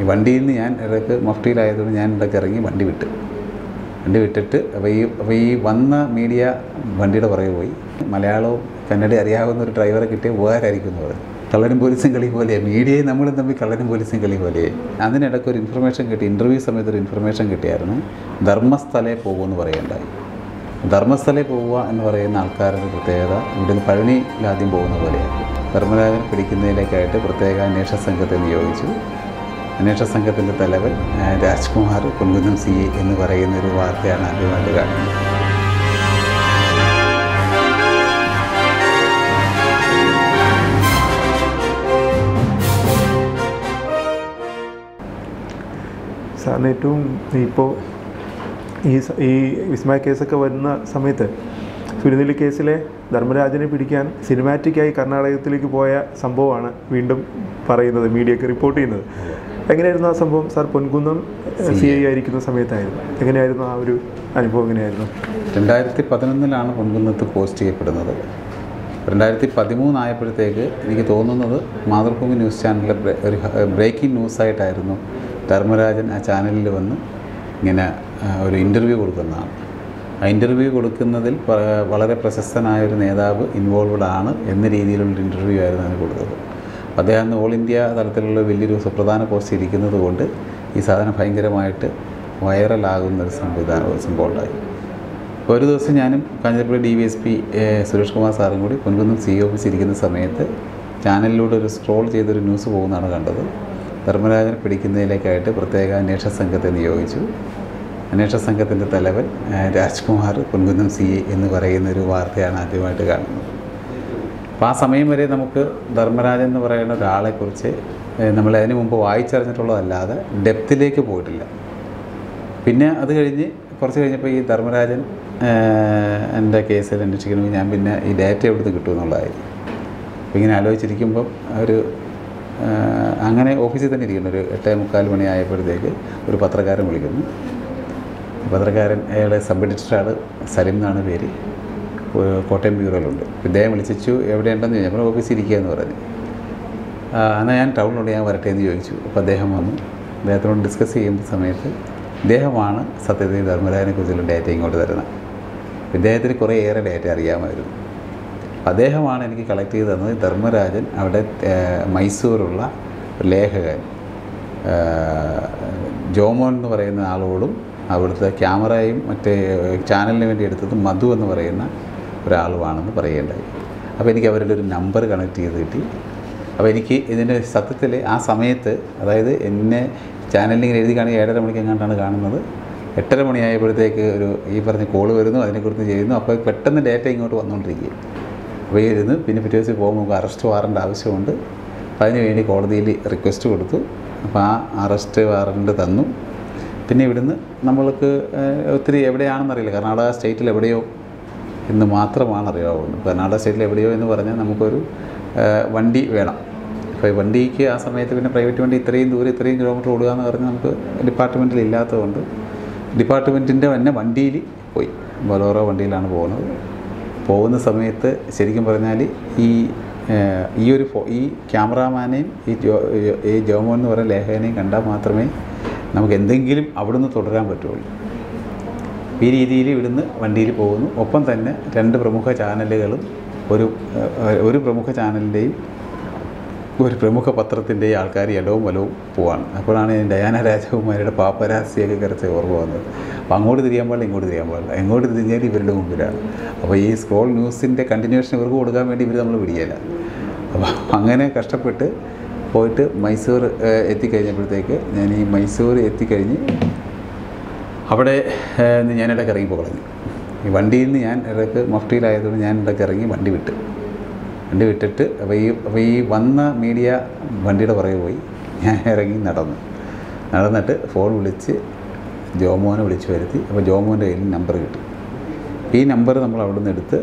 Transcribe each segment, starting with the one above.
ഈ വണ്ടിയിൽ നിന്ന് ഞാൻ ഇടയ്ക്ക് മഫ്റ്റിയിലായതുകൊണ്ട് ഞാൻ ഇടയ്ക്ക് ഇറങ്ങി വണ്ടി വിട്ട്. വണ്ടി വിട്ടിട്ട് അപ്പോൾ ഈ അപ്പോൾ ഈ വന്ന മീഡിയ വണ്ടിയുടെ പുറകെ പോയി. മലയാളവും കന്നഡ അറിയാവുന്ന ഒരു ഡ്രൈവറെ കിട്ടിയ ഉപകാരമായിരിക്കും എന്ന് പറഞ്ഞു. കള്ളനും പോലീസും കളി പോലെ മീഡിയയും നമ്മളും തമ്മിൽ കള്ളനും പോലീസും കളി പോലെ. അതിനിടയ്ക്ക് ഒരു ഇൻഫർമേഷൻ കിട്ടി. ഇന്റർവ്യൂ സമയത്ത് ഒരു ഇൻഫർമേഷൻ കിട്ടിയായിരുന്നു. ധർമ്മസ്ഥലേ പോകുമെന്ന് പറയണ്ടായി ധർമ്മസ്ഥലേ പോവുക എന്ന് പറയുന്ന ആൾക്കാരുടെ പ്രത്യേകത ഇവിടുന്ന് പഴനിയിൽ ആദ്യം പോകുന്ന പോലെയാണ് ധർമ്മരാജൻ പിടിക്കുന്നതിലേക്കായിട്ട് പ്രത്യേക അന്വേഷണ സംഘത്തെ നിയോഗിച്ചു. അന്വേഷണ സംഘത്തിന്റെ തലവൻ രാജ്കുമാർ കുൻകുന്നം സി എ എന്ന് പറയുന്ന ഒരു വാർത്തയാണ് ആദ്യമായിട്ട് കാണുന്നത്. സാറിന് ഏറ്റവും ഇപ്പോൾ ഈ ഈ വിസ്മയ കേസൊക്കെ വരുന്ന സമയത്ത് സുരനെല്ലി കേസിലെ ധർമ്മരാജനെ പിടിക്കാൻ സിനിമാറ്റിക്കായി കർണാടകത്തിലേക്ക് പോയ സംഭവമാണ് വീണ്ടും പറയുന്നത് മീഡിയക്ക് റിപ്പോർട്ട് ചെയ്യുന്നത്. എങ്ങനെയായിരുന്നു ആ സംഭവം? Sir Ponkunnam C. ഐ ആയിരിക്കുന്ന സമയത്തായിരുന്നു. എങ്ങനെയായിരുന്നു ആ ഒരു അനുഭവം? എങ്ങനെയായിരുന്നു? രണ്ടായിരത്തി പതിനൊന്നിലാണ് പൊൻകുന്നത്ത് പോസ്റ്റ് ചെയ്യപ്പെടുന്നത്. രണ്ടായിരത്തി പതിമൂന്നായപ്പോഴത്തേക്ക് എനിക്ക് തോന്നുന്നത് മാതൃഭൂമി ന്യൂസ് ചാനലിലെ ഒരു ബ്രേക്കിംഗ് ന്യൂസായിട്ടായിരുന്നു ധർമ്മരാജൻ ആ ചാനലിൽ വന്ന് ഇങ്ങനെ ഒരു ഇന്റർവ്യൂ കൊടുക്കുന്നതാണ്. ആ ഇന്റർവ്യൂ കൊടുക്കുന്നതിൽ വളരെ പ്രശസ്തനായ ഒരു നേതാവ് ഇൻവോൾവഡ് ആണ് എന്ന രീതിയിലുള്ള ഇന്റർവ്യൂ ആയിരുന്നു അതിന് കൊടുത്തത്. അദ്ദേഹം ഓൾ ഇന്ത്യ തലത്തിലുള്ള വലിയൊരു സുപ്രധാന പോസ്റ്റ് ഇരിക്കുന്നത് കൊണ്ട് ഈ സാധനം ഭയങ്കരമായിട്ട് വൈറലാകുന്ന ഒരു സംഭവം ഉണ്ടായി ഒരു ദിവസം ഞാനും Kanjirappally D Y S P Suresh Kumar സാറും കൂടി പൊൻകുന്നം സി ഓഫീസ് ഇരിക്കുന്ന സമയത്ത് ചാനലിലൂടെ ഒരു സ്ക്രോൾ ചെയ്തൊരു ന്യൂസ് പോകുന്നതാണ് കണ്ടത്. ധർമ്മരാജനെ പിടിക്കുന്നതിലേക്കായിട്ട് പ്രത്യേക അന്വേഷണ സംഘത്തെ നിയോഗിച്ചു. അന്വേഷണ സംഘത്തിന്റെ തലവൻ രാജ്കുമാർ പൊൻകുന്നം സി എന്ന് പറയുന്ന ഒരു വാർത്തയാണ് ആദ്യമായിട്ട് കാണുന്നത്. അപ്പോൾ ആ സമയം വരെ നമുക്ക് ധർമ്മരാജൻ എന്ന് പറയുന്ന ഒരാളെക്കുറിച്ച് നമ്മൾ അതിന് മുമ്പ് വായിച്ചറിഞ്ഞിട്ടുള്ളതല്ലാതെ ഡെപ്തിലേക്ക് പോയിട്ടില്ല. പിന്നെ അത് കഴിഞ്ഞ് കുറച്ച് കഴിഞ്ഞപ്പോൾ ഈ ധർമ്മരാജൻ എന്റെ കേസിൽ അന്വേഷിക്കണമെങ്കിൽ ഞാൻ പിന്നെ ഈ ഡാറ്റ എവിടുന്ന് കിട്ടുമെന്നുള്ളതായി അപ്പോൾ ഇങ്ങനെ ആലോചിച്ചിരിക്കുമ്പം ഒരു അങ്ങനെ ഓഫീസിൽ തന്നെ ഇരിക്കുന്നു. ഒരു എട്ടേ മുക്കാൽ മണി ആയപ്പോഴത്തേക്ക് ഒരു പത്രക്കാരൻ വിളിക്കുന്നു. പത്രക്കാരൻ അയാളെ സബ് എഡിറ്ററാണ് സലിം എന്നാണ് പേര്. കോട്ടയം ബ്യൂറോയിലുണ്ട്. ഇദ്ദേഹം വിളിച്ചു എവിടെയുണ്ടെന്ന് ചോദിച്ചു. നമ്മുടെ ഓഫീസിൽ ഇരിക്കുക എന്ന് പറഞ്ഞു എന്നാൽ ഞാൻ ടൗണിലുണ്ട് ഞാൻ വരട്ടെ എന്ന് ചോദിച്ചു. അപ്പോൾ അദ്ദേഹം വന്നു. അദ്ദേഹത്തിനോട് ഡിസ്കസ് ചെയ്യുന്ന സമയത്ത് ഇദ്ദേഹമാണ് സത്യത്തിൽ ധർമ്മരാജനെ കുറിച്ചുള്ള ഡാറ്റ ഇങ്ങോട്ട് തരുന്നത്. ഇദ്ദേഹത്തിന് കുറേ ഏറെ ഡാറ്റ അറിയാമായിരുന്നു. അദ്ദേഹമാണ് എനിക്ക് കളക്ട് ചെയ്ത് തന്നത് ധർമ്മരാജൻ അവിടെ മൈസൂരുള്ള ലേഖകൻ. ജോമോൻ എന്ന് പറയുന്ന ആളോടും അവിടുത്തെ ക്യാമറയും മറ്റേ ചാനലിന് വേണ്ടി എടുത്തത് മധു എന്ന് പറയുന്ന ഒരാളുമാണെന്ന് പറയുകയുണ്ടായി അപ്പോൾ എനിക്ക് അവരുടെ ഒരു നമ്പർ കണക്ട് ചെയ്ത് കിട്ടി. അപ്പോൾ എനിക്ക് ഇതിന്റെ സത്യത്തിൽ ആ സമയത്ത് അതായത് എന്നെ ചാനലിൽ എഴുതി കാണുക ഏഴര മണിക്ക് എങ്ങാണ്ടാണ് കാണുന്നത്. എട്ടര മണിയായപ്പോഴത്തേക്ക് ഒരു ഈ പറഞ്ഞ കോൾ വരുന്നു അതിനെക്കുറിച്ച് ചെയ്യുന്നു. അപ്പോൾ പെട്ടെന്ന് ഡേറ്റ ഇങ്ങോട്ട് വന്നുകൊണ്ടിരിക്കുകയും അപ്പോൾ ഇരുന്ന് പിന്നെ പിറ്റേ ദിവസം പോകുമ്പോൾ നമുക്ക് അറസ്റ്റ് വാറന്റ് ആവശ്യമുണ്ട്. അപ്പോൾ അതിന് വേണ്ടി കോടതിയിൽ റിക്വസ്റ്റ് കൊടുത്തു. അപ്പോൾ ആ അറസ്റ്റ് വാറന്റ് തന്നു. പിന്നെ ഇവിടുന്ന് നമ്മൾക്ക് ഒത്തിരി എവിടെയാണെന്നറിയില്ല കർണാടക സ്റ്റേറ്റിൽ എവിടെയോ എന്ന് മാത്രമാണ് അറിയാവുള്ളൂ കർണാടക സ്റ്റേറ്റിൽ എവിടെയോ എന്ന് പറഞ്ഞാൽ നമുക്കൊരു വണ്ടി വേണം. അപ്പോൾ ഈ വണ്ടിക്ക് ആ സമയത്ത് പിന്നെ പ്രൈവറ്റ് വണ്ടി ഇത്രയും ദൂരം ഇത്രയും കിലോമീറ്റർ ഓടുക എന്ന് പറഞ്ഞാൽ നമുക്ക് ഡിപ്പാർട്ട്മെന്റിൽ ഇല്ലാത്തതുകൊണ്ട് ഡിപ്പാർട്ട്മെന്റിന്റെ തന്നെ വണ്ടിയിൽ പോയി. ബലോറോ വണ്ടിയിലാണ് പോകുന്നത്. പോകുന്ന സമയത്ത് ശരിക്കും പറഞ്ഞാൽ ഈ ഈ ഒരു ഫോ ഈ ക്യാമറാമാനെയും ഈ ജോ ഈ ജോമോൻ എന്ന് പറയുന്ന ലേഖകനെയും കണ്ടാൽ മാത്രമേ നമുക്ക് എന്തെങ്കിലും അവിടുന്ന് തുടരാൻ പറ്റുള്ളൂ. ഈ രീതിയിൽ ഇവിടുന്ന് വണ്ടിയിൽ പോകുന്നു. ഒപ്പം തന്നെ രണ്ട് പ്രമുഖ ചാനലുകളും ഒരു ഒരു പ്രമുഖ ചാനലിന്റെയും ഒരു പ്രമുഖ പത്രത്തിന്റെയും ആൾക്കാർ ഇടവും വലവും പോവാണ്. അപ്പോഴാണ് ഡയാന രാജകുമാരിയുടെ പാപ്പരാസിയൊക്കെ കുറച്ച് ഓർമ്മ വന്നത്. അപ്പോൾ അങ്ങോട്ട് തിരിയാൻ പാടില്ല ഇങ്ങോട്ട് തിരിയാൻ പാടില്ല. എങ്ങോട്ട് തിരിഞ്ഞാൽ ഇവരുടെ മുമ്പിലാണ്. അപ്പോൾ ഈ സ്ക്രോൾ ന്യൂസിന്റെ കണ്ടിന്യൂഷൻ ഇവർക്ക് കൊടുക്കാൻ വേണ്ടി ഇവർ നമ്മൾ പിടിക്കില്ല അപ്പോൾ അങ്ങനെ കഷ്ടപ്പെട്ട് പോയിട്ട് മൈസൂർ എത്തിക്കഴിഞ്ഞപ്പോഴത്തേക്ക് ഞാൻ ഈ മൈസൂർ എത്തിക്കഴിഞ്ഞ് അവിടെ ഞാൻ ഇടയ്ക്ക് ഇറങ്ങി കളഞ്ഞു ഈ വണ്ടിയിൽ നിന്ന് ഞാൻ ഇടയ്ക്ക് മഫ്റ്റിയിലായതുകൊണ്ട് ഞാൻ ഇടയ്ക്ക് ഇറങ്ങി വണ്ടി വിട്ടു. വണ്ടി വിട്ടിട്ട് അപ്പോൾ ഈ അപ്പോൾ ഈ വന്ന മീഡിയ വണ്ടിയുടെ പുറകെ പോയി. ഞാൻ ഇറങ്ങി നടന്നു. നടന്നിട്ട് ഫോൺ വിളിച്ച് ജോമോനെ വിളിച്ചു വരുത്തി. അപ്പോൾ ജോമോന്റെ കയ്യിൽ നമ്പർ കിട്ടി. ഈ നമ്പർ നമ്മൾ അവിടെ നിന്ന് എടുത്ത്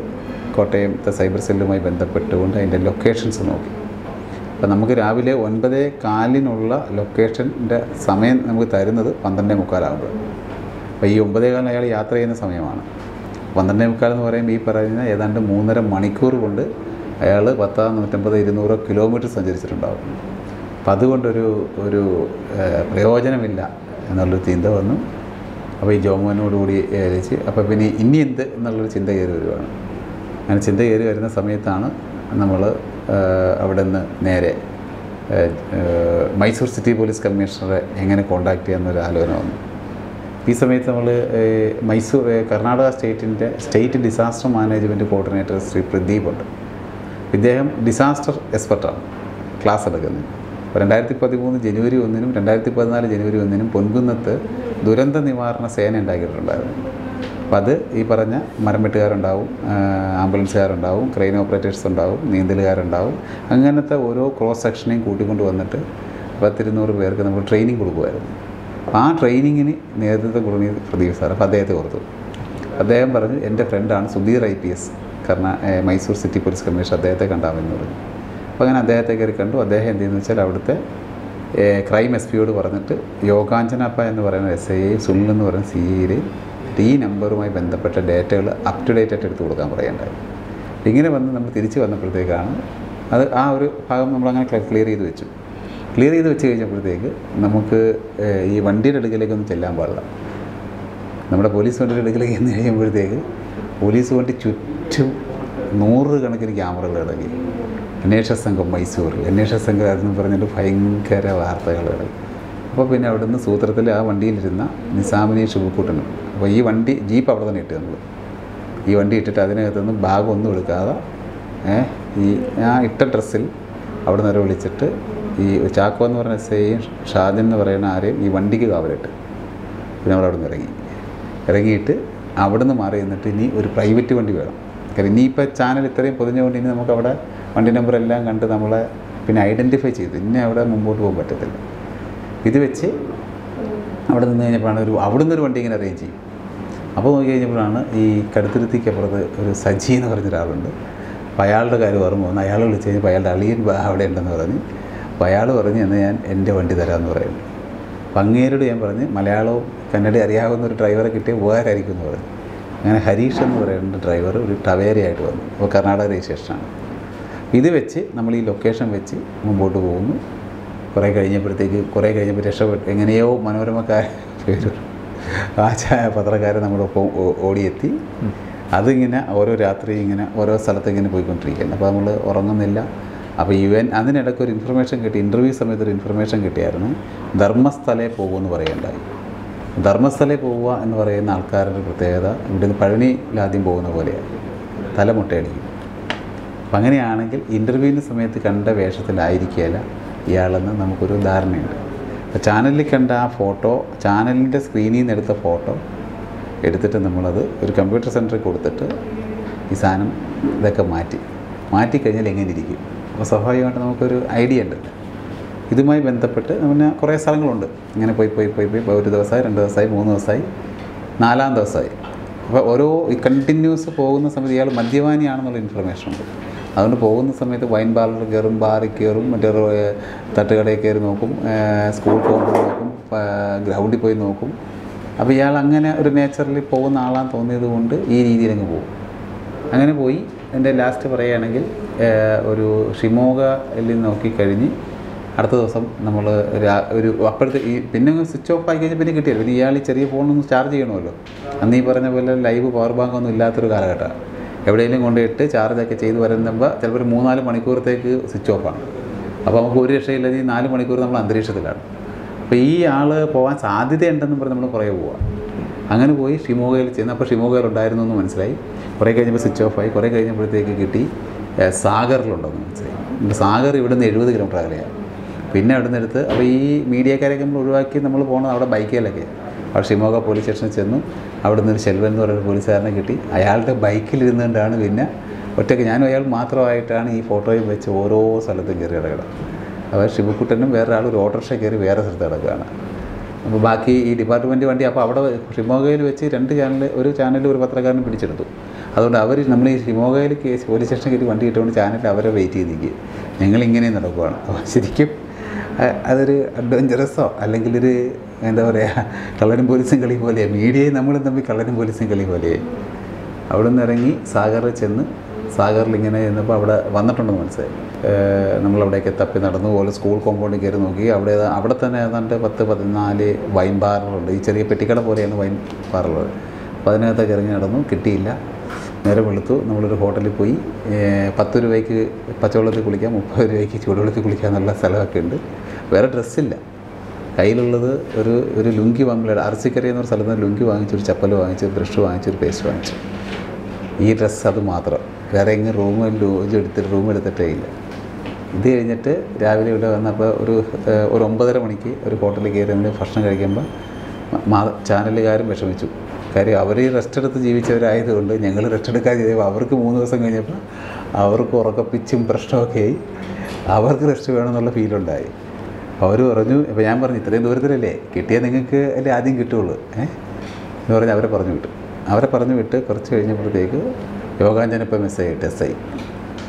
കോട്ടയത്തെ സൈബർ സെല്ലുമായി ബന്ധപ്പെട്ടുകൊണ്ട് അതിന്റെ ലൊക്കേഷൻസ് നോക്കി. അപ്പോൾ നമുക്ക് രാവിലെ ഒൻപതേ കാലിനുള്ള ലൊക്കേഷന്റെ സമയം നമുക്ക് തരുന്നത് പന്ത്രണ്ടേ മുക്കാലാകുമ്പോൾ അപ്പോൾ ഈ ഒമ്പതേ കാലിന് അയാൾ യാത്ര ചെയ്യുന്ന സമയമാണ്. പന്ത്രണ്ടേ മുക്കാൽ എന്ന് പറയുമ്പോൾ ഈ പറയുന്ന ഏതാണ്ട് മൂന്നര മണിക്കൂർ കൊണ്ട് അയാൾ പത്താം നൂറ്റമ്പത് ഇരുന്നൂറ് കിലോമീറ്റർ സഞ്ചരിച്ചിട്ടുണ്ടാവും. അപ്പം അതുകൊണ്ടൊരു ഒരു പ്രയോജനമില്ല എന്നുള്ളൊരു ചിന്ത വന്നു. അപ്പോൾ ഈ ജോമോനോടുകൂടി ഏലിച്ച് അപ്പോൾ പിന്നെ ഇനി എന്ത് എന്നുള്ളൊരു ചിന്ത കയറി വരുവാണ്. അങ്ങനെ ചിന്ത കയറി വരുന്ന സമയത്താണ് നമ്മൾ അവിടെ നിന്ന് നേരെ മൈസൂർ സിറ്റി പോലീസ് കമ്മീഷണറെ എങ്ങനെ കോണ്ടാക്ട് ചെയ്യാമെന്നൊരു ആലോചന വന്നു. ഈ സമയത്ത് നമ്മൾ മൈസൂർ കർണാടക സ്റ്റേറ്റിന്റെ state disaster management coordinator Shri Pradeep ഉണ്ട്. ഇദ്ദേഹം ഡിസാസ്റ്റർ എക്സ്പെർട്ടാണ് ക്ലാസ് എടുക്കുന്നത്. രണ്ടായിരത്തി പതിമൂന്ന് ജനുവരി ഒന്നിനും രണ്ടായിരത്തി പതിനാല് ജനുവരി ഒന്നിനും പൊൻകുന്നത്ത് ദുരന്ത നിവാരണ സേന ഉണ്ടാക്കിയിട്ടുണ്ടായിരുന്നു. അപ്പോൾ അത് ഈ പറഞ്ഞ മരം വെട്ടുകാരുണ്ടാവും ആംബുലൻസുകാരുണ്ടാവും ക്രെയിൻ ഓപ്പറേറ്റേഴ്സ് ഉണ്ടാവും നീന്തലുകാരുണ്ടാവും അങ്ങനത്തെ ഓരോ ക്രോസ് സെക്ഷനെയും കൂട്ടിക്കൊണ്ട് വന്നിട്ട് പത്തിരുന്നൂറ് പേർക്ക് നമ്മൾ ട്രെയിനിങ് കൊടുക്കുമായിരുന്നു. അപ്പോൾ ആ ട്രെയിനിങ്ങിന് നേതൃത്വം കൊടുക്കുന്നത് പ്രദീപ് സാർ അപ്പോൾ അദ്ദേഹത്തെ ഓർത്തു. അദ്ദേഹം പറഞ്ഞു എന്റെ ഫ്രണ്ടാണ് സുധീർ ഐ പി എസ് കർണാ മൈസൂർ സിറ്റി പോലീസ് കമ്മീഷണർ അദ്ദേഹത്തെ കണ്ടാമെന്ന് പറഞ്ഞു. അപ്പോൾ അങ്ങനെ അദ്ദേഹത്തെ കയറി കണ്ടു. അദ്ദേഹം എന്ത് ചെയ്യുന്നു വെച്ചാൽ അവിടുത്തെ ക്രൈം എസ് പിയോട് പറഞ്ഞിട്ട് യോഗാഞ്ചനപ്പ എന്ന് പറയുന്ന എസ് ഐ സുനിൽ എന്ന് പറയുന്ന സി ഐയിൽ ഈ നമ്പറുമായി ബന്ധപ്പെട്ട ഡേറ്റകൾ അപ് ടു ഡേറ്റ് ആയിട്ട് എടുത്ത് കൊടുക്കാൻ പറയേണ്ടായി ഇങ്ങനെ വന്ന് നമ്മൾ തിരിച്ച് വന്നപ്പോഴത്തേക്കാണ് അത് ആ ഒരു ഭാഗം നമ്മളങ്ങനെ ക്ലിയർ ചെയ്ത് വെച്ചു. ക്ലിയർ ചെയ്ത് വെച്ച് കഴിഞ്ഞപ്പോഴത്തേക്ക് നമുക്ക് ഈ വണ്ടിയുടെ അടുക്കലേക്കൊന്നും ചെല്ലാൻ പാടില്ല. നമ്മുടെ പോലീസ് വണ്ടിയുടെ അടുക്കലേക്ക് ചെന്ന് കഴിയുമ്പോഴത്തേക്ക് പോലീസ് വണ്ടി ചുറ്റും നൂറ് കണക്കിന് ക്യാമറകൾ ഇടങ്ങി അന്വേഷണ സംഘം മൈസൂർ അന്വേഷണ സംഘം പറഞ്ഞിട്ട് ഭയങ്കര വാർത്തകൾ ഇടങ്ങി അപ്പോൾ പിന്നെ അവിടുന്ന് സൂത്രത്തിൽ ആ വണ്ടിയിലിരുന്ന നിസാമിനെ ഷുബുക്കൂട്ടനും അപ്പോൾ ഈ വണ്ടി ജീപ്പ് അവിടെ തന്നെ ഇട്ട് നമ്മൾ ഈ വണ്ടി ഇട്ടിട്ട് അതിനകത്തുനിന്ന് ബാഗ് ഒന്നും എടുക്കാതെ ഈ ആ ഇട്ട ഡ്രസ്സിൽ അവിടെ നിന്ന് വിളിച്ചിട്ട് ഈ ചാക്കോ എന്ന് പറഞ്ഞ എസ് ഐയും ഷാജൻ എന്ന് പറയുന്ന ആരെയും ഈ വണ്ടിക്ക് കാവലിട്ട്. പിന്നെ അവർ അവിടെ നിന്ന് ഇറങ്ങി. ഇറങ്ങിയിട്ട് അവിടെ നിന്ന് മാറി നിന്നിട്ട് ഇനി ഒരു പ്രൈവറ്റ് വണ്ടി വേണം. കാര്യം ഇനിയിപ്പോൾ ചാനൽ ഇത്രയും പൊതിഞ്ഞുകൊണ്ട് ഇനി നമുക്ക് അവിടെ വണ്ടി നമ്പർ എല്ലാം കണ്ട് നമ്മളെ പിന്നെ ഐഡന്റിഫൈ ചെയ്ത് ഇനി അവിടെ മുമ്പോട്ട് പോകാൻ പറ്റത്തില്ല. ഇത് വെച്ച് അവിടെ നിന്ന് കഴിഞ്ഞപ്പോഴാണ് ഒരു അവിടെ നിന്നൊരു വണ്ടി ഇങ്ങനെ അറേഞ്ച് ചെയ്യും. അപ്പോൾ നോക്കി കഴിഞ്ഞപ്പോഴാണ് ഈ കടുത്തിരുത്തിക്ക് അപ്പുറത്ത് ഒരു സജി എന്ന് പറഞ്ഞൊരാളുണ്ട്. അപ്പോൾ അയാളുടെ കാര്യം ഓർമ്മ വന്നു അയാൾ വിളിച്ച് കഴിഞ്ഞപ്പോൾ അയാളുടെ അളിയൻ അവിടെ ഉണ്ടെന്ന് പറഞ്ഞ് അപ്പോൾ അയാൾ പറഞ്ഞ് എന്നാൽ ഞാൻ എന്റെ വണ്ടി തരാമെന്ന് പറയുന്നു. അങ്ങേരോട് ഞാൻ പറഞ്ഞ് മലയാളവും കന്നഡ അറിയാവുന്ന ഒരു ഡ്രൈവറെ കിട്ടിയ ഉപകാരമായിരിക്കും എന്ന് പറഞ്ഞു. അങ്ങനെ ഹരീഷ് എന്ന് പറയുന്ന ഡ്രൈവർ ഒരു ടവേരയായിട്ട് വന്നു. അപ്പോൾ കർണാടക രജിസ്ട്രേഷനാണ്. ഇത് വെച്ച് നമ്മൾ ഈ ലൊക്കേഷൻ വെച്ച് മുമ്പോട്ട് പോകുന്നു. കുറേ കഴിഞ്ഞപ്പോഴത്തേക്ക് കുറേ കഴിഞ്ഞപ്പോൾ രക്ഷപ്പെട്ടു എങ്ങനെയോ മനോരമക്കാർ പേര് ആ പത്രക്കാരൻ നമ്മളൊപ്പം ഓടിയെത്തി. അതിങ്ങനെ ഓരോ രാത്രി ഇങ്ങനെ ഓരോ സ്ഥലത്ത് ഇങ്ങനെ പോയിക്കൊണ്ടിരിക്കുകയാണ്. അപ്പോൾ നമ്മൾ ഉറങ്ങുന്നില്ല. അപ്പോൾ ഇവൻ അതിനിടയ്ക്ക് ഒരു ഇൻഫർമേഷൻ കിട്ടി ഇന്റർവ്യൂ സമയത്ത് ഒരു ഇൻഫർമേഷൻ കിട്ടിയായിരുന്നു ധർമ്മസ്ഥലേ പോകുമെന്ന് പറയുണ്ടായി ധർമ്മസ്ഥലേ പോവുക എന്ന് പറയുന്ന ആൾക്കാരുടെ പ്രത്യേകത ഇവിടുന്ന് പഴനിയിൽ ആദ്യം പോകുന്ന പോലെയാണ് തലമുട്ടയടിക്കും. അപ്പം അങ്ങനെയാണെങ്കിൽ ഇന്റർവ്യൂവിന്റെ സമയത്ത് കണ്ട വേഷത്തിലായിരിക്കില്ല ഇയാളെന്ന് നമുക്കൊരു ധാരണയുണ്ട്. അപ്പോൾ ചാനലിൽ കണ്ട ആ ഫോട്ടോ ചാനലിന്റെ സ്ക്രീനിൽ നിന്ന് എടുത്ത ഫോട്ടോ എടുത്തിട്ട് നമ്മളത് ഒരു കമ്പ്യൂട്ടർ സെന്ററിൽ കൊടുത്തിട്ട് ഈ സാധനം ഇതൊക്കെ മാറ്റി. മാറ്റിക്കഴിഞ്ഞാൽ എങ്ങനെ ഇരിക്കും? അപ്പോൾ സ്വാഭാവികമായിട്ട് നമുക്കൊരു ഐഡിയ ഉണ്ട്. ഇതുമായി ബന്ധപ്പെട്ട് പിന്നെ കുറേ സ്ഥലങ്ങളുണ്ട്. ഇങ്ങനെ പോയി പോയി പോയി പോയി ഒരു ദിവസമായി രണ്ട് ദിവസമായി മൂന്ന് ദിവസമായി നാലാം ദിവസമായി. അപ്പോൾ ഓരോ കണ്ടിന്യൂസ് പോകുന്ന സമയത്ത് ഇയാൾ മദ്യപാനിയാണെന്നുള്ള ഇൻഫർമേഷൻ ഉണ്ട്. അതുകൊണ്ട് പോകുന്ന സമയത്ത് വൈൻ ബാറിൽ കയറും ബാറിൽ കയറും മറ്റേ തട്ടുകടയിൽ കയറി നോക്കും സ്കൂൾ പോകുമ്പോൾ നോക്കും ഗ്രൗണ്ടിൽ പോയി നോക്കും. അപ്പോൾ ഇയാൾ അങ്ങനെ ഒരു നേച്ചറിൽ പോകുന്ന ആളാന്ന് തോന്നിയത് കൊണ്ട് ഈ രീതിയിലങ്ങ് പോകും. അങ്ങനെ പോയി. എന്റെ ലാസ്റ്റ് പറയുകയാണെങ്കിൽ ഒരു ഷിമോഗയിൽ നോക്കിക്കഴിഞ്ഞ് അടുത്ത ദിവസം നമ്മൾ ഒരു അപ്പോഴത്തെ ഈ പിന്നെ സ്വിച്ച് ഓഫ് ആയി കഴിഞ്ഞാൽ പിന്നെ കിട്ടിയല്ലോ. പിന്നെ ഇയാൾ ഈ ചെറിയ ഫോണൊന്ന് ചാർജ് ചെയ്യണമല്ലോ. അന്ന് ഈ പറഞ്ഞ പോലെ ലൈവ് പവർ ബാങ്ക് ഒന്നും ഇല്ലാത്തൊരു കാലഘട്ടമാണ്. എവിടെയെങ്കിലും കൊണ്ടുപോയിട്ട് ചാർജൊക്കെ ചെയ്ത് വരുമ്പോൾ ചിലപ്പോൾ ഒരു മൂന്നാൽ മണിക്കൂറത്തേക്ക് സ്വിച്ച് ഓഫാണ് അപ്പോൾ നമുക്ക് ഒരു രക്ഷയില്ലാതെ ഈ നാല് മണിക്കൂർ നമ്മൾ അന്തരീക്ഷത്തിലാണ്. അപ്പോൾ ഈ ആൾ പോകാൻ സാധ്യതയുണ്ടെന്നും പറഞ്ഞ് നമ്മൾ കുറേ പോവാം. അങ്ങനെ പോയി ഷിമോഗയിൽ ചെന്ന് അപ്പോൾ ഷിമോഗയിൽ ഉണ്ടായിരുന്നു എന്ന് മനസ്സിലായി. കുറേ കഴിഞ്ഞപ്പോൾ സ്വിച്ച് ഓഫ് ആയി. കുറേ കഴിഞ്ഞപ്പോഴത്തേക്ക് കിട്ടി. സാഗറിലുണ്ടെന്ന് മനസ്സിലായി. സാഗർ ഇവിടുന്ന് എഴുപത് കിലോമീറ്റർ അകലെയാണ്. പിന്നെ അവിടെ നിന്ന് എടുത്ത് അപ്പോൾ ഈ മീഡിയക്കാരൊക്കെ നമ്മൾ ഒഴിവാക്കി നമ്മൾ പോകുന്നത് അവിടെ ബൈക്കിലൊക്കെ. അവിടെ ഷിമോഗ പോലീസ് സ്റ്റേഷനിൽ ചെന്നു. അവിടെ നിന്ന് ഒരു ശെൽവൻ എന്ന് പറയുന്ന പോലീസുകാരനെ കിട്ടി. അയാളുടെ ബൈക്കിലിരുന്നുകൊണ്ടാണ് പിന്നെ ഒറ്റയ്ക്ക് ഞാനും അയാൾ മാത്രമായിട്ടാണ് ഈ ഫോട്ടോയും വെച്ച് ഓരോ സ്ഥലത്തും കയറി കിടക്കണം അപ്പോൾ വേറെ ആൾ ഒരു ഓട്ടോറിക്ഷ കയറി വേറെ സ്ഥലത്ത് കിടക്കുകയാണ് അപ്പോൾ ബാക്കി ഈ ഡിപ്പാർട്ട്മെന്റ് വണ്ടി അപ്പോൾ അവിടെ ഷിമോഗയിൽ വെച്ച് രണ്ട് ചാനൽ ഒരു ചാനലിൽ ഒരു പത്രക്കാരനെ പിടിച്ചെടുത്തു. അതുകൊണ്ട് അവർ നമ്മൾ ഈ ഷിമോഗയിൽ കേസ് പോലീസ് സ്റ്റേഷൻ കയറ്റി വണ്ടി ഇട്ടുകൊണ്ട് ചാനൽ അവരെ വെയിറ്റ് ചെയ്തിരിക്കുക. ഞങ്ങളിങ്ങനെ നടക്കുകയാണ് അപ്പോൾ ശരിക്കും അതൊരു അഡ്വഞ്ചറസോ അല്ലെങ്കിൽ ഒരു എന്താ പറയുക കള്ളനും പോലീസും കളി പോലെയാണ് മീഡിയയും നമ്മൾ തമ്മിൽ കള്ളനും പോലീസും കളി പോലെ അവിടെ നിന്ന് ഇറങ്ങി സാഗറിൽ ചെന്ന് സാഗറിൽ ഇങ്ങനെ ചെന്നപ്പോൾ അവിടെ വന്നിട്ടുണ്ടെന്ന് മനസ്സിലായി. നമ്മളവിടേക്ക് തപ്പി നടന്നു പോലെ സ്കൂൾ കോമ്പൗണ്ടിൽ കയറി നോക്കി. അവിടെ അവിടെ തന്നെ ഏതാണ്ട് പത്ത് പതിനാല് വൈൻ ബാറുകളുണ്ട്. ഈ ചെറിയ പെട്ടിക്കട പോലെയാണ് വൈൻ ബാറുള്ളത്. അപ്പോൾ അതിനകത്തൊക്കെ ഇറങ്ങി നടന്നു. കിട്ടിയില്ല. നേരെ വെളുത്തു. നമ്മളൊരു ഹോട്ടലിൽ പോയി പത്ത് രൂപയ്ക്ക് പച്ചവെള്ളത്തിൽ കുളിക്കാം മുപ്പത് രൂപയ്ക്ക് ചൂടുവെള്ളത്തിൽ കുളിക്കാം എന്നുള്ള സ്ഥലമൊക്കെ ഉണ്ട്. വേറെ ഡ്രസ്സില്ല. കയ്യിലുള്ളത് ഒരു ഒരു ലുങ്കി വാങ്ങല അരസിക്കറി എന്നൊരു സ്ഥലത്ത് നിന്ന് ലുങ്കി വാങ്ങിച്ചു ഒരു ചപ്പൽ വാങ്ങിച്ചു ബ്രഷ് വാങ്ങിച്ചു ഒരു പേസ്റ്റ് വാങ്ങിച്ചു. ഈ ഡ്രസ്സ് അത് മാത്രം. വേറെ എങ്ങും റൂം ലോജ് എടുത്തിട്ട് റൂം എടുത്തിട്ടേ ഇല്ല. ഇത് കഴിഞ്ഞിട്ട് രാവിലെ ഇവിടെ വന്നപ്പോൾ ഒരു ഒരു ഒമ്പതര മണിക്ക് ഒരു ഹോട്ടലിൽ കയറി ഭക്ഷണം കഴിക്കുമ്പോൾ ചാനലുകാരും വിഷമിച്ചു. കാര്യം അവർ റെസ്റ്റ് എടുത്ത് ജീവിച്ചവരായതുകൊണ്ട് ഞങ്ങൾ റെസ്റ്റ് എടുക്കാൻ ചെയ്തപ്പോൾ അവർക്ക് മൂന്ന് ദിവസം കഴിഞ്ഞപ്പോൾ അവർക്ക് ഉറക്കപ്പിച്ചും പ്രശ്നമൊക്കെ ആയി. അവർക്ക് റെസ്റ്റ് വേണമെന്നുള്ള ഫീലുണ്ടായി അവർ പറഞ്ഞു ഇപ്പോൾ ഞാൻ പറഞ്ഞു ഇത്രയും ദൂരത്തിലല്ലേ? കിട്ടിയാൽ നിങ്ങൾക്ക് അല്ലേ ആദ്യം കിട്ടുള്ളൂ. ഏഹ് എന്ന് പറഞ്ഞ് അവരെ പറഞ്ഞു വിട്ടു. അവരെ പറഞ്ഞു വിട്ട് കുറച്ച് കഴിഞ്ഞപ്പോഴത്തേക്ക് യോഗാഞ്ജനപ്പം ഐ ടെസ് ഐ.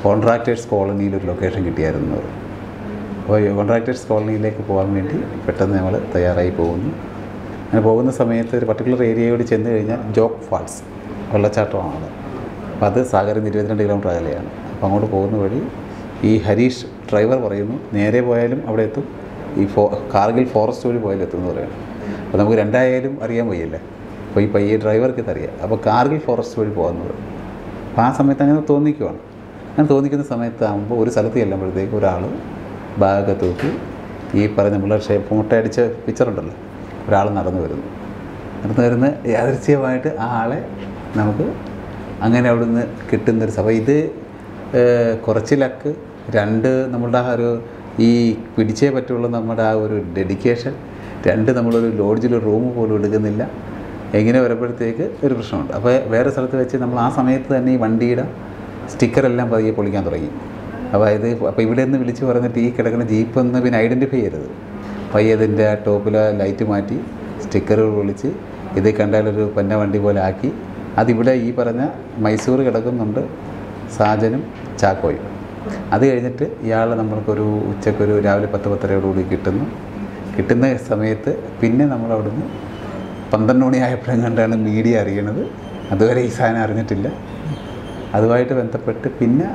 കോൺട്രാക്ടേഴ്സ് കോളനിയിൽ ഒരു ലൊക്കേഷൻ കിട്ടിയായിരുന്നു അപ്പോൾ കോൺട്രാക്ടേഴ്സ് കോളനിയിലേക്ക് പോകാൻ വേണ്ടി പെട്ടെന്ന് ഞങ്ങൾ തയ്യാറായി പോകുന്നു. അങ്ങനെ പോകുന്ന സമയത്ത് ഒരു പർട്ടിക്കുലർ ഏരിയയോട് ചെന്ന് കഴിഞ്ഞാൽ ജോക്ക് ഫാൾസ് വെള്ളച്ചാട്ടമാണ്. അപ്പം അത് സാഗരം ഇരുപത്തിരണ്ട് കിലോമീറ്റർ അകലെയാണ്. അപ്പോൾ അങ്ങോട്ട് പോകുന്ന വഴി ഈ ഹരീഷ് ഡ്രൈവർ പറയുന്നു നേരെ പോയാലും അവിടെ എത്തും. ഈ ഫോ കാർഗിൽ ഫോറസ്റ്റ് വഴി പോയാലും എത്തും എന്ന് പറയുന്നു. അപ്പോൾ നമുക്ക് രണ്ടായാലും അറിയാൻ വയ്യല്ലേ? അപ്പോൾ ഈ പയ്യെ ഡ്രൈവർക്ക് ഇതറിയാം അപ്പോൾ കാർഗിൽ ഫോറസ്റ്റ് വഴി പോകുന്നത് അപ്പോൾ ആ സമയത്ത് അങ്ങനെ തോന്നിക്കുവാണ്. അങ്ങനെ തോന്നിക്കുന്ന സമയത്താകുമ്പോൾ ഒരു സ്ഥലത്ത് ചെല്ലുമ്പോഴത്തേക്ക് ഒരാൾ ബാഗൊക്കെ തൂക്കി ഈ പറഞ്ഞ നമ്മളെ ഷേപ്പ് മുട്ടയടിച്ച പിക്ചറുണ്ടല്ലോ ഒരാൾ നടന്നു വരുന്നു. നടന്നു വരുന്ന യാദൃശ്യമായിട്ട് ആ ആളെ നമുക്ക് അങ്ങനെ അവിടുന്ന് കിട്ടുന്നൊരു സഭ ഇത് കുറച്ച് ലക്ക് രണ്ട് നമ്മളുടെ ആ ഒരു ഈ പിടിച്ചേ പറ്റുള്ളൂ നമ്മുടെ ആ ഒരു ഡെഡിക്കേഷൻ രണ്ട് നമ്മളൊരു ലോഡ്ജിൽ റൂം പോലും എടുക്കുന്നില്ല. എങ്ങനെ വരുമ്പോഴത്തേക്ക് ഒരു പ്രശ്നമുണ്ട്. അപ്പോൾ വേറെ സ്ഥലത്ത് വെച്ച് നമ്മൾ ആ സമയത്ത് തന്നെ ഈ വണ്ടിയുടെ സ്റ്റിക്കറെല്ലാം പതിയെ പൊളിക്കാൻ തുടങ്ങി. ഇത് അപ്പോൾ ഇവിടെ നിന്ന് വിളിച്ച് പറഞ്ഞിട്ട് ഈ കിടക്കുന്ന ജീപ്പ് ഒന്ന് പിന്നെ ഐഡന്റിഫൈ ചെയ്യരുത്. പയ്യെ ആ ടോപ്പിലെ ലൈറ്റ് മാറ്റി സ്റ്റിക്കറുകൾ ഒളിച്ച് ഇത് കണ്ടാലൊരു പന്ന വണ്ടി പോലെ ആക്കി. അതിവിടെ ഈ പറഞ്ഞ മൈസൂർ കിടക്കുന്നുണ്ട് സാജനും ചാക്കോയും. അത് കഴിഞ്ഞിട്ട് ഇയാൾ നമ്മൾക്കൊരു ഉച്ചക്കൊരു രാവിലെ പത്ത് പത്തരയോടുകൂടി കിട്ടുന്നു. കിട്ടുന്ന സമയത്ത് പിന്നെ നമ്മൾ അവിടുന്ന് പന്ത്രണ്ട് മണിയായപ്പോഴും കണ്ടാണ് മീഡിയ അറിയണത്. അതുവരെ ഈ സാധനം അറിഞ്ഞിട്ടില്ല. അതുമായിട്ട് ബന്ധപ്പെട്ട് പിന്നെ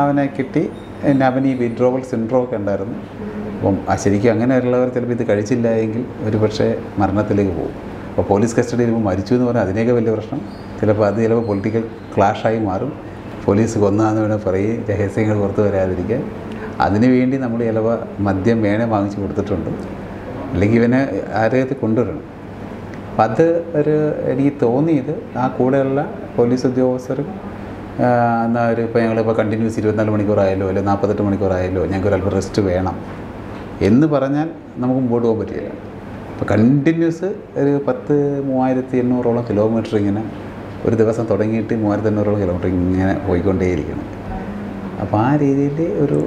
അവനെ കിട്ടി. പിന്നെ അവന് ഈ വിഡ്രോവൽ സിൻഡ്രോ ഒക്കെ ഉണ്ടായിരുന്നു. അപ്പം ശരിക്കും അങ്ങനെയുള്ളവർ ചിലപ്പോൾ ഇത് കഴിച്ചില്ല എങ്കിൽ ഒരു പക്ഷേ മരണത്തിലേക്ക് പോകും. അപ്പോൾ പോലീസ് കസ്റ്റഡിയിൽ മരിച്ചു എന്ന് പറഞ്ഞാൽ അതിനേക്ക് വലിയ പ്രശ്നം. ചിലപ്പോൾ അത് ചിലപ്പോൾ പൊളിറ്റിക്കൽ ക്ലാഷായി മാറും. പോലീസ് കൊന്നാന്ന് വേണേൽ പറയും രഹസ്യങ്ങൾ പുറത്തു വരാതിരിക്കാൻ. അതിനു വേണ്ടി നമ്മൾ ചിലപ്പോൾ മദ്യം വേണേ വാങ്ങിച്ചു കൊടുത്തിട്ടുണ്ട്. അല്ലെങ്കിൽ ഇവനെ ആരോഗ്യത്തിൽ കൊണ്ടുവരണം. അപ്പം അത് ഒരു എനിക്ക് തോന്നിയത് ആ കൂടെയുള്ള പോലീസ് ഉദ്യോഗസ്ഥരും എന്നാൽ ഒരു ഇപ്പോൾ ഞങ്ങളിപ്പോൾ കണ്ടിന്യൂസ് ഇരുപത്തിനാല് മണിക്കൂറായാലോ അല്ലെങ്കിൽ നാൽപ്പത്തെട്ട് മണിക്കൂറായാലോ ഞങ്ങൾക്ക് ഒരല്പം റെസ്റ്റ് വേണം. എന്ന് പറഞ്ഞാൽ നമുക്ക് മുമ്പോട്ട് പോകാൻ പറ്റില്ല. അപ്പോൾ കണ്ടിന്യൂസ് ഒരു പത്ത് മൂവായിരത്തി എണ്ണൂറോളം കിലോമീറ്റർ ഇങ്ങനെ ഒരു ദിവസം തുടങ്ങിയിട്ട് മൂവായിരത്തി എണ്ണൂറോളം കിലോമീറ്റർ ഇങ്ങനെ പോയിക്കൊണ്ടേയിരിക്കണം. അപ്പോൾ ആ രീതിയിൽ ഒരു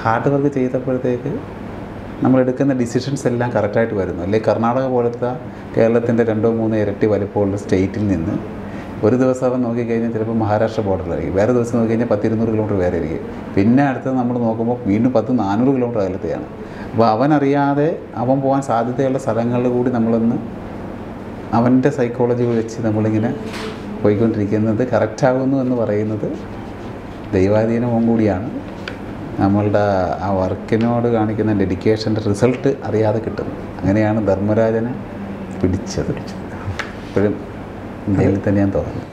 ഹാർഡ് വർക്ക് ചെയ്തപ്പോഴത്തേക്ക് നമ്മൾ എടുക്കുന്ന ഡിസിഷൻസ് എല്ലാം കറക്റ്റായിട്ട് വരുന്നു. അല്ലെങ്കിൽ കർണാടക പോലത്തെ കേരളത്തിന്റെ രണ്ടോ മൂന്നോ ഇരട്ടി വലിപ്പമുള്ള സ്റ്റേറ്റിൽ നിന്ന് ഒരു ദിവസം അവൻ നോക്കിക്കഴിഞ്ഞാൽ ചിലപ്പോൾ മഹാരാഷ്ട്ര ബോർഡറിലായിരിക്കും വേറെ ദിവസം നോക്കിക്കഴിഞ്ഞാൽ പത്ത് ഇരുന്നൂറ് കിലോമീറ്റർ വേറെ ആയിരിക്കും. പിന്നെ അടുത്തത് നമ്മൾ നോക്കുമ്പോൾ വീണ്ടും പത്ത് നാനൂറ് കിലോമീറ്റർ അകലത്തെയാണ്. അപ്പോൾ അവനറിയാതെ അവൻ പോകാൻ സാധ്യതയുള്ള സ്ഥലങ്ങളിൽ കൂടി നമ്മളൊന്ന് അവന്റെ സൈക്കോളജി വെച്ച് നമ്മളിങ്ങനെ പോയിക്കൊണ്ടിരിക്കുന്നത് കറക്റ്റാകുന്നു എന്ന് പറയുന്നത് ദൈവാധീനവും കൂടിയാണ്. നമ്മളുടെ ആ വർക്കിനോട് കാണിക്കുന്ന ഡെഡിക്കേഷന്റെ റിസൾട്ട് അറിയാതെ കിട്ടുന്നു. അങ്ങനെയാണ് ധർമ്മരാജനെ പിടിച്ചത്. ഇപ്പോഴും ഇന്ത്യയിൽ തന്നെയാണ് തോന്നുന്നത്